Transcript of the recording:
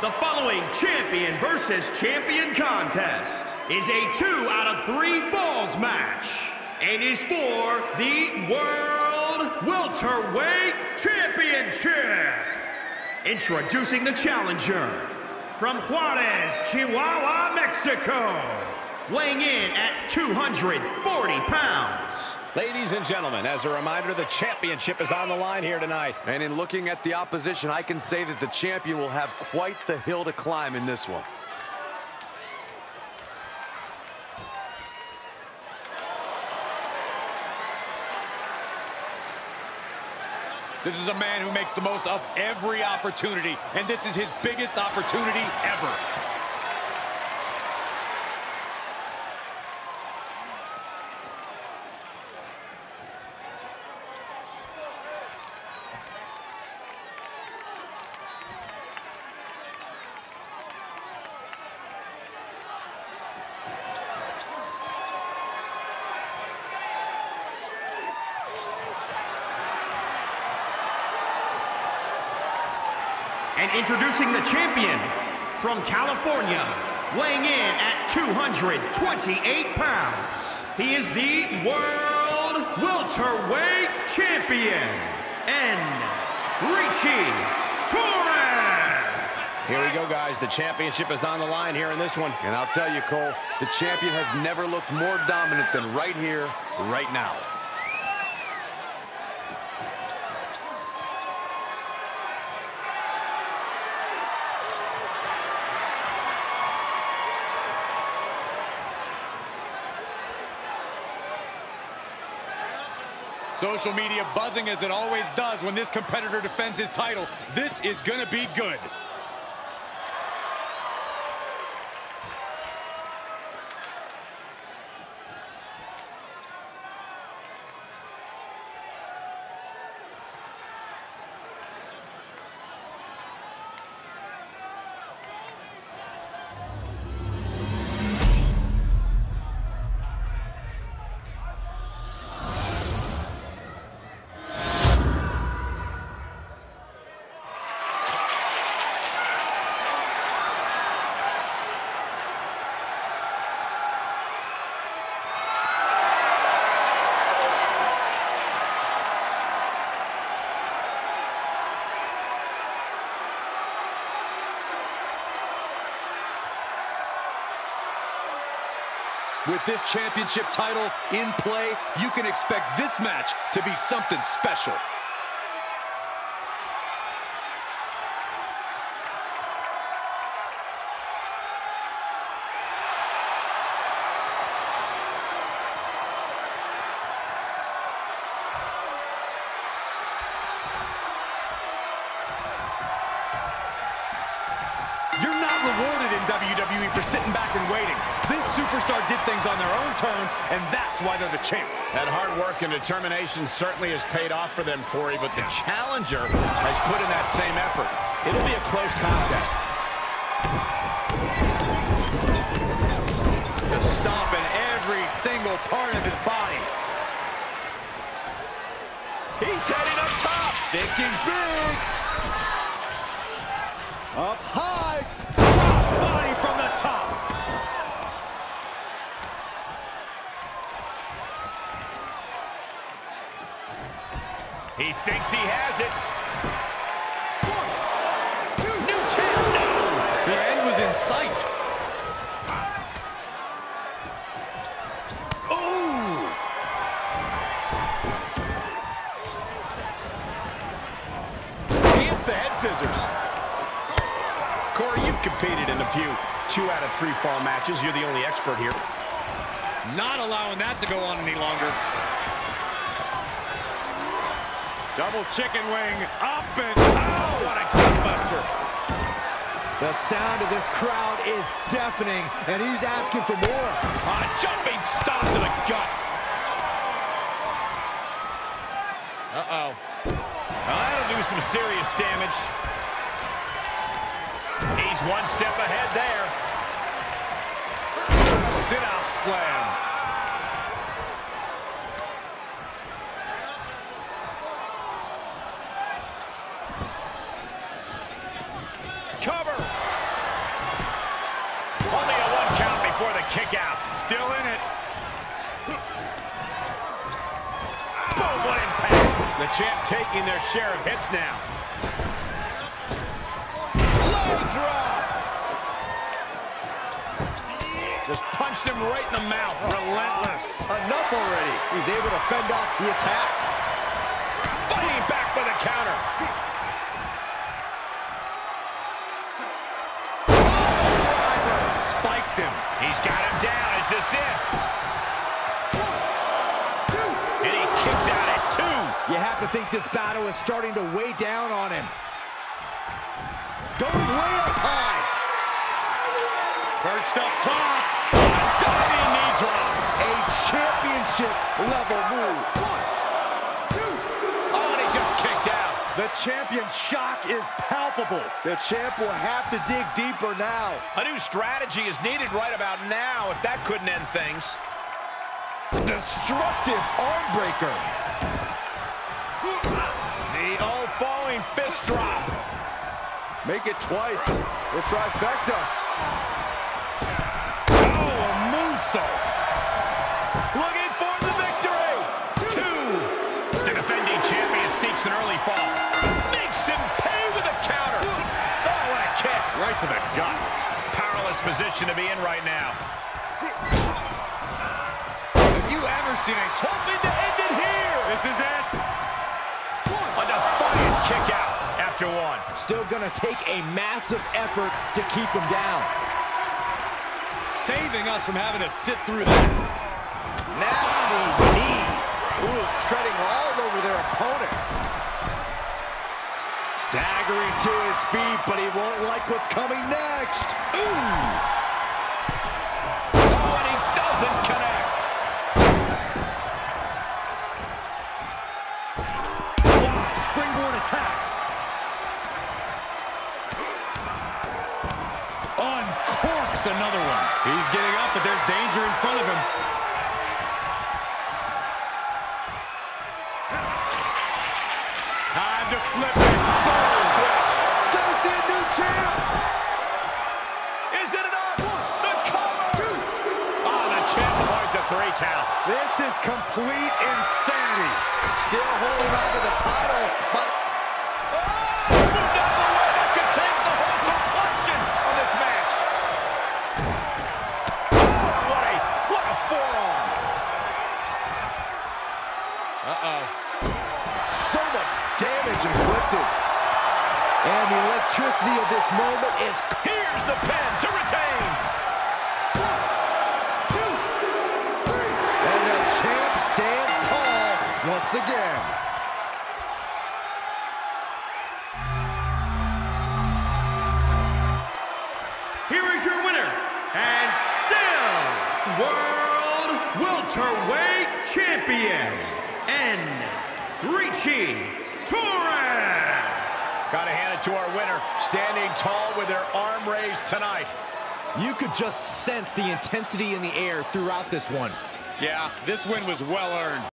The following champion versus champion contest is a two out of three falls match and is for the World Welterweight Championship. Introducing the challenger from Juarez, Chihuahua, Mexico, weighing in at 240 pounds. Ladies and gentlemen, as a reminder, the championship is on the line here tonight. And in looking at the opposition, I can say that the champion will have quite the hill to climb in this one. This is a man who makes the most of every opportunity, and this is his biggest opportunity ever. And introducing the champion from California, weighing in at 228 pounds. He is the World Welterweight Champion, Enrique Torres. Here we go, guys. The championship is on the line here in this one. And I'll tell you, Cole, the champion has never looked more dominant than right here, right now. Social media buzzing as it always does when this competitor defends his title. This is going to be good. With this championship title in play, you can expect this match to be something special. You're not rewarded in WWE for sitting back and waiting. This superstar did things on their own terms, and that's why they're the champ. That hard work and determination certainly has paid off for them, Corey, but the challenger has put in that same effort. It'll be a close contest. The stomp in every single part of his body. He's heading up top. Thinking big. Up high. Crossbody from the top. He thinks he has it. One, two, new champ. No. The end was in sight. Oh! Hits the head scissors. Corey, you've competed in a few two out of three fall matches. You're the only expert here. Not allowing that to go on any longer. Double chicken wing up and oh, what a gutbuster. The sound of this crowd is deafening, and he's asking for more. A jumping stomp to the gut. Uh-oh. Well, that'll do some serious damage. He's one step ahead there. Sit-out slam. Cover. Only a one count before the kick out. Still in it. Boom, what impact. The champ taking their share of hits now. Drop. Just punched him right in the mouth. Relentless. Enough already. He's able to fend off the attack. Fighting back with a counter. Oh, Spiked him. He's got him down. Is this it? And he kicks out at two. You have to think this battle is starting to weigh down on him. Going way up high. Perched up top. Diving knee drop. A championship level move. One, two. Oh, and he just kicked out. The champion's shock is palpable. The champ will have to dig deeper now. A new strategy is needed right about now if that couldn't end things. Destructive arm breaker. The old falling fist drop. Make it twice. The trifecta. Oh, a moonsault. Looking for the victory. Two. The defending champion sneaks an early fall. Makes him pay with a counter. Oh, what a kick. Right to the gut. Powerless position to be in right now. Have you ever seen a... Hoping to end it here. This is it. A defiant kick out after one. Still gonna take a massive effort to keep him down. Saving us from having to sit through that. Nasty knee. Ooh, treading all over their opponent. Staggering to his feet, but he won't like what's coming next. Ooh. Oh, and he doesn't connect. Wow, springboard attack. He's getting up, but there's danger in front of him. Time to flip it. Switch. Gonna see a new champ. Is it enough? The cover. Oh, ah, the champ avoids a three count. This is complete insanity. Still holding on to the title, but once again. Here is your winner, and still World Welterweight Champion, Enrique Torres. Got to hand it to our winner, standing tall with their arm raised tonight. You could just sense the intensity in the air throughout this one. Yeah, this win was well earned.